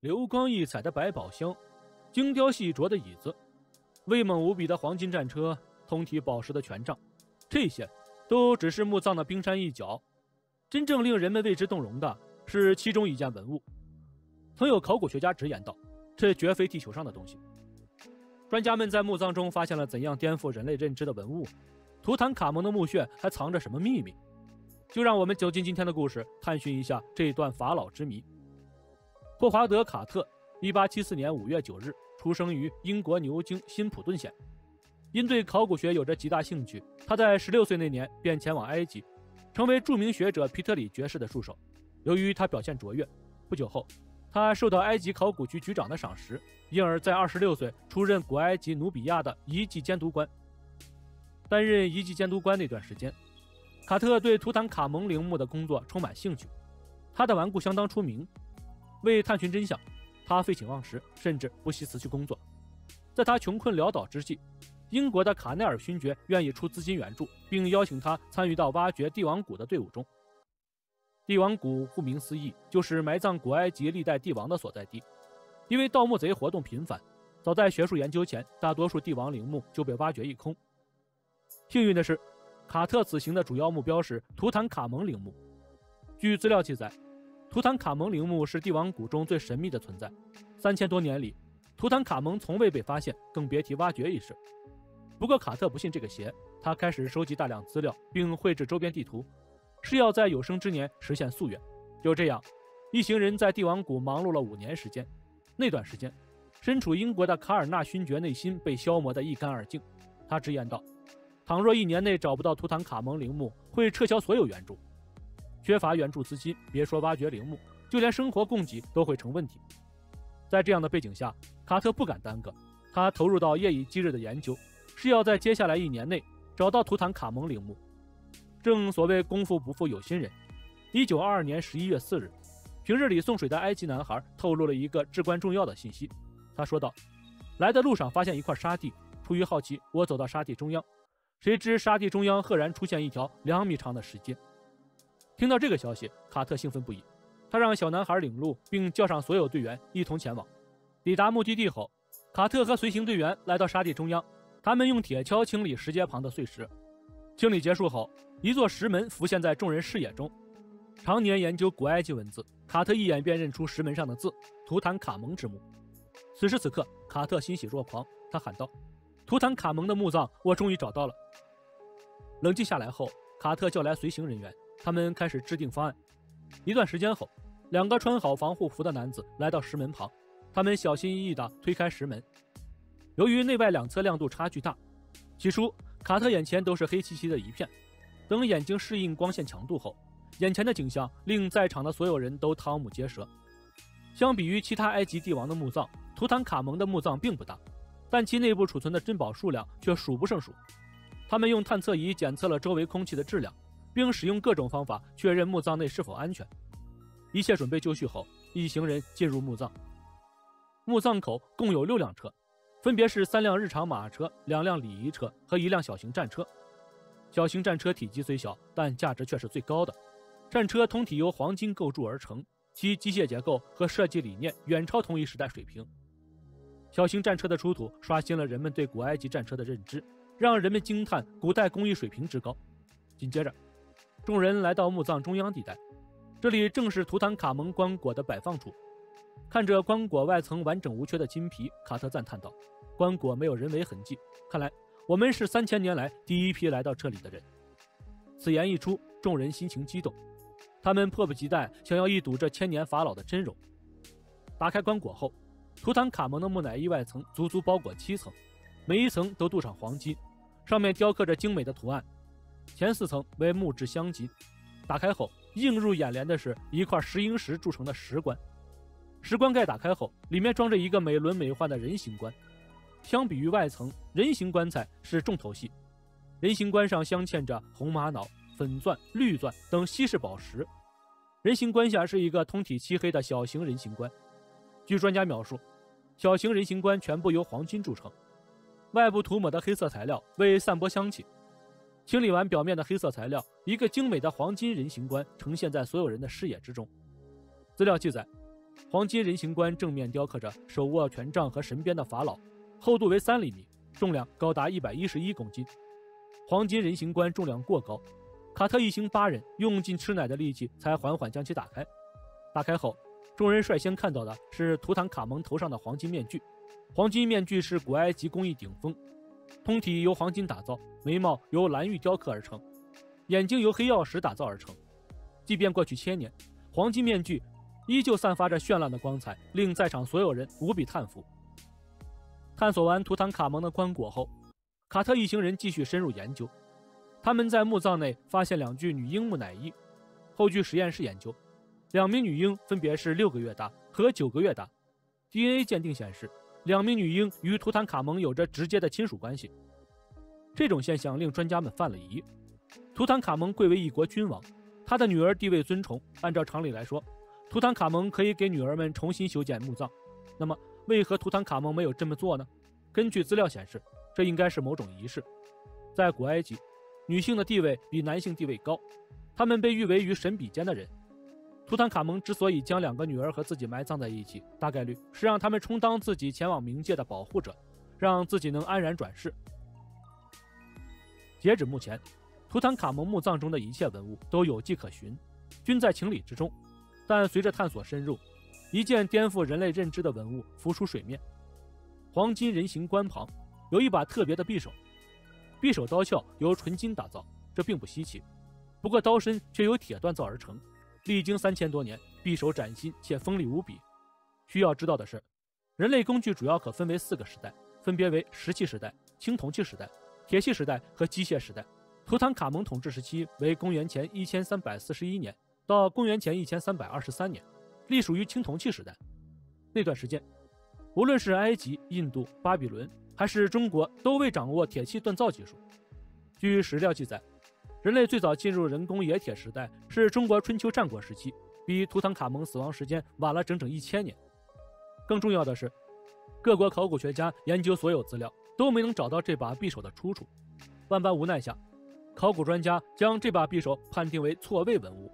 流光溢彩的百宝箱，精雕细琢的椅子，威猛无比的黄金战车，通体宝石的权杖，这些都只是墓葬的冰山一角。真正令人们为之动容的是其中一件文物。曾有考古学家直言道：“这绝非地球上的东西。”专家们在墓葬中发现了怎样颠覆人类认知的文物？图坦卡蒙的墓穴还藏着什么秘密？就让我们走进今天的故事，探寻一下这段法老之谜。霍华德·卡特，1874年5月9日出生于英国牛津新普顿县。因对考古学有着极大兴趣，他在16岁那年便前往埃及，成为著名学者皮特里爵士的助手。由于他表现卓越，不久后，他受到埃及考古局局长的赏识，因而，在26岁出任古埃及努比亚的遗迹监督官。担任遗迹监督官那段时间。卡特对图坦卡蒙陵墓的工作充满兴趣，他的顽固相当出名。为探寻真相，他废寝忘食，甚至不惜辞去工作。在他穷困潦倒之际，英国的卡内尔勋爵愿意出资金援助，并邀请他参与到挖掘帝王谷的队伍中。帝王谷顾名思义，就是埋葬古埃及历代帝王的所在地。因为盗墓贼活动频繁，早在学术研究前，大多数帝王陵墓就被挖掘一空。幸运的是。卡特此行的主要目标是图坦卡蒙陵墓。据资料记载，图坦卡蒙陵墓是帝王谷中最神秘的存在。三千多年里，图坦卡蒙从未被发现，更别提挖掘一事。不过，卡特不信这个邪，他开始收集大量资料，并绘制周边地图，是要在有生之年实现夙愿。就这样，一行人在帝王谷忙碌了五年时间。那段时间，身处英国的卡尔纳勋爵内心被消磨得一干二净。他直言道。倘若一年内找不到图坦卡蒙陵墓，会撤销所有援助。缺乏援助资金，别说挖掘陵墓，就连生活供给都会成问题。在这样的背景下，卡特不敢耽搁，他投入到夜以继日的研究，是要在接下来一年内找到图坦卡蒙陵墓。正所谓功夫不负有心人。一九二二年十一月四日，平日里送水的埃及男孩透露了一个至关重要的信息。他说道：“来的路上发现一块沙地，出于好奇，我走到沙地中央。”谁知沙地中央赫然出现一条两米长的石阶。听到这个消息，卡特兴奋不已。他让小男孩领路，并叫上所有队员一同前往。抵达目的地后，卡特和随行队员来到沙地中央，他们用铁锹清理石阶旁的碎石。清理结束后，一座石门浮现在众人视野中。常年研究古埃及文字，卡特一眼便认出石门上的字“图坦卡蒙之墓”。此时此刻，卡特欣喜若狂，他喊道。图坦卡蒙的墓葬，我终于找到了。冷静下来后，卡特叫来随行人员，他们开始制定方案。一段时间后，两个穿好防护服的男子来到石门旁，他们小心翼翼地推开石门。由于内外两侧亮度差距大，起初卡特眼前都是黑漆漆的一片。等眼睛适应光线强度后，眼前的景象令在场的所有人都瞠目结舌。相比于其他埃及帝王的墓葬，图坦卡蒙的墓葬并不大。但其内部储存的珍宝数量却数不胜数。他们用探测仪检测了周围空气的质量，并使用各种方法确认墓葬内是否安全。一切准备就绪后，一行人进入墓葬。墓葬口共有六辆车，分别是三辆日常马车、两辆礼仪车和一辆小型战车。小型战车体积虽小，但价值却是最高的。战车通体由黄金构筑而成，其机械结构和设计理念远超同一时代水平。小型战车的出土，刷新了人们对古埃及战车的认知，让人们惊叹古代工艺水平之高。紧接着，众人来到墓葬中央地带，这里正是图坦卡蒙棺椁的摆放处。看着棺椁外层完整无缺的金皮，卡特赞叹道：“棺椁没有人为痕迹，看来我们是三千年来第一批来到这里的人。”此言一出，众人心情激动，他们迫不及待想要一睹这千年法老的真容。打开棺椁后。图坦卡蒙的木乃伊外层足足包裹七层，每一层都镀上黄金，上面雕刻着精美的图案。前四层为木质镶金，打开后映入眼帘的是一块石英石铸成的石棺。石棺盖打开后，里面装着一个美轮美奂的人形棺。相比于外层，人形棺材是重头戏。人形棺上镶嵌着红玛瑙、粉钻、绿钻等稀世宝石。人形棺下是一个通体漆黑的小型人形棺。据专家描述，小型人形棺全部由黄金铸成，外部涂抹的黑色材料为散播香气。清理完表面的黑色材料，一个精美的黄金人形棺呈现在所有人的视野之中。资料记载，黄金人形棺正面雕刻着手握权杖和神鞭的法老，厚度为三厘米，重量高达一百一十一公斤。黄金人形棺重量过高，卡特一行八人用尽吃奶的力气才缓缓将其打开。打开后，众人率先看到的是图坦卡蒙头上的黄金面具。黄金面具是古埃及工艺顶峰，通体由黄金打造，眉毛由蓝玉雕刻而成，眼睛由黑曜石打造而成。即便过去千年，黄金面具依旧散发着绚烂的光彩，令在场所有人无比叹服。探索完图坦卡蒙的棺椁后，卡特一行人继续深入研究。他们在墓葬内发现两具女婴木乃伊，后据实验室研究，两名女婴分别是六个月大和九个月大。DNA 鉴定显示，两名女婴与图坦卡蒙有着直接的亲属关系。这种现象令专家们犯了疑。图坦卡蒙贵为一国君王，他的女儿地位尊崇，按照常理来说，图坦卡蒙可以给女儿们重新修建墓葬。那么，为何图坦卡蒙没有这么做呢？根据资料显示。这应该是某种仪式，在古埃及，女性的地位比男性地位高，她们被誉为与神比肩的人。图坦卡蒙之所以将两个女儿和自己埋葬在一起，大概率是让他们充当自己前往冥界的保护者，让自己能安然转世。截止目前，图坦卡蒙墓葬中的一切文物都有迹可循，均在情理之中。但随着探索深入，一件颠覆人类认知的文物浮出水面——黄金人形棺旁。有一把特别的匕首，匕首刀鞘由纯金打造，这并不稀奇。不过刀身却由铁锻造而成，历经三千多年，匕首崭新且锋利无比。需要知道的是，人类工具主要可分为四个时代，分别为石器时代、青铜器时代、铁器时代和机械时代。图坦卡蒙统治时期为公元前一千三百四十一年到公元前一千三百二十三年，隶属于青铜器时代。那段时间，无论是埃及、印度、巴比伦。还是中国都未掌握铁器锻造技术。据史料记载，人类最早进入人工冶铁时代是中国春秋战国时期，比图坦卡蒙死亡时间晚了整整一千年。更重要的是，各国考古学家研究所有资料都没能找到这把匕首的出处。万般无奈下，考古专家将这把匕首判定为错位文物。